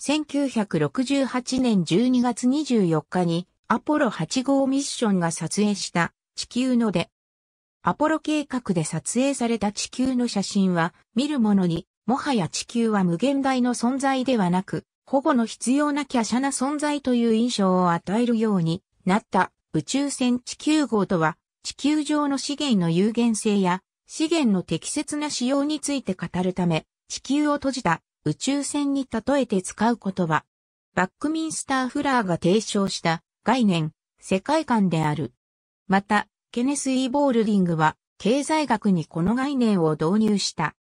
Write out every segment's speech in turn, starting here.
1968年12月24日にアポロ8号ミッションが撮影した地球の出。アポロ計画で撮影された地球の写真は見る者にもはや地球は無限大の存在ではなく保護の必要な華奢な存在という印象を与えるようになった宇宙船地球号とは地球上の資源の有限性や資源の適切な使用について語るため地球を閉じた宇宙船に例えて使う言葉。バックミンスター・フラーが提唱した概念、世界観である。また、ケネス・イー・ボールディングは経済学にこの概念を導入した。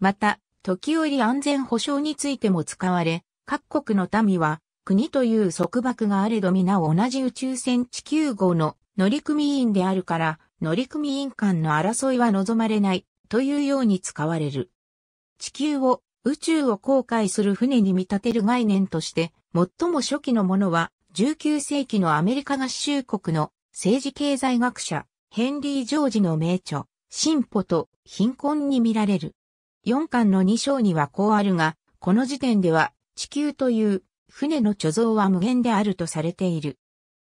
また、時折安全保障についても使われ、各国の民は国という束縛があれど皆同じ宇宙船地球号の乗組員であるから乗組員間の争いは望まれないというように使われる。地球を宇宙を航海する船に見立てる概念として、最も初期のものは、19世紀のアメリカ合衆国の政治経済学者、ヘンリー・ジョージの名著、進歩と貧困に見られる。4巻の2章にはこうあるが、この時点では地球という船の貯蔵は無限であるとされている。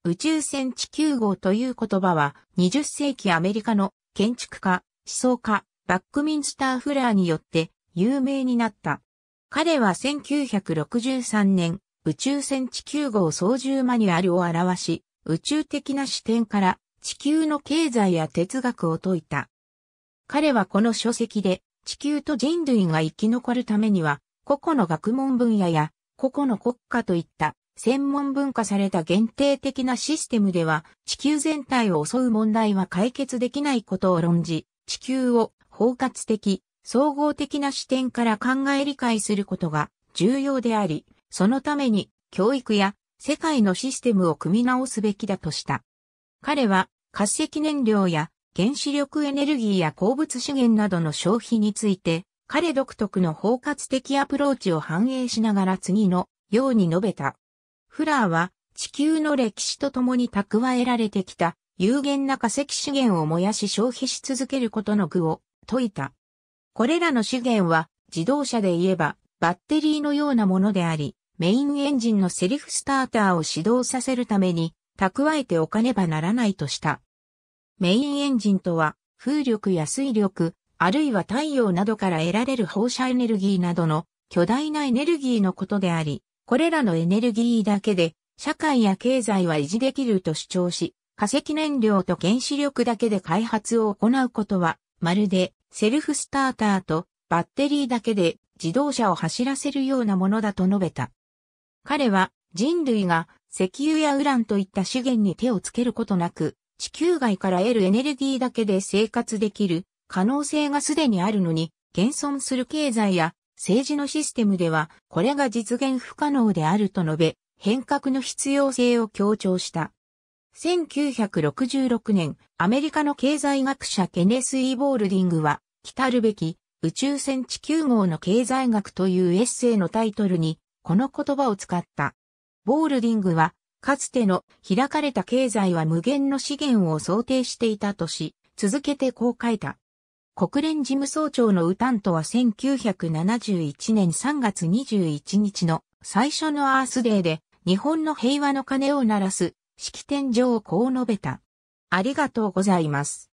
宇宙船地球号という言葉は20世紀アメリカの建築家、思想家、バックミンスター・フラーによって有名になった。彼は1963年、宇宙船地球号操縦マニュアルを表し、宇宙的な視点から地球の経済や哲学を説いた。彼はこの書籍で地球と人類が生き残るためには、個々の学問分野や個々の国家といった専門文化された限定的なシステムでは地球全体を襲う問題は解決できないことを論じ、地球を包括的、総合的な視点から考え理解することが重要であり、そのために教育や世界のシステムを組み直すべきだとした。彼は化石燃料や原子力エネルギーや鉱物資源などの消費について、彼独特の包括的アプローチを反映しながら次のように述べた。フラーは地球の歴史とともに蓄えられてきた有限な化石資源を燃やし消費し続けることの具を説いた。これらの資源は自動車で言えばバッテリーのようなものであり、メインエンジンのセリフスターターを始動させるために蓄えておかねばならないとした。メインエンジンとは風力や水力、あるいは太陽などから得られる放射エネルギーなどの巨大なエネルギーのことであり、これらのエネルギーだけで社会や経済は維持できると主張し、化石燃料と原子力だけで開発を行うことは、まるでセルフスターターとバッテリーだけで自動車を走らせるようなものだと述べた。彼は人類が石油やウランといった資源に手をつけることなく、地球外から得るエネルギーだけで生活できる可能性がすでにあるのに、現存する経済や政治のシステムではこれが実現不可能であると述べ、変革の必要性を強調した。1966年、アメリカの経済学者ケネス・イー・ボールディングは、来るべき宇宙船地球号の経済学というエッセイのタイトルに、この言葉を使った。ボールディングは、かつての開かれた経済は無限の資源を想定していたとし、続けてこう書いた。国連事務総長のウタントは1971年3月21日の最初のアースデーで日本の平和の鐘を鳴らす式典上こう述べた。ありがとうございます。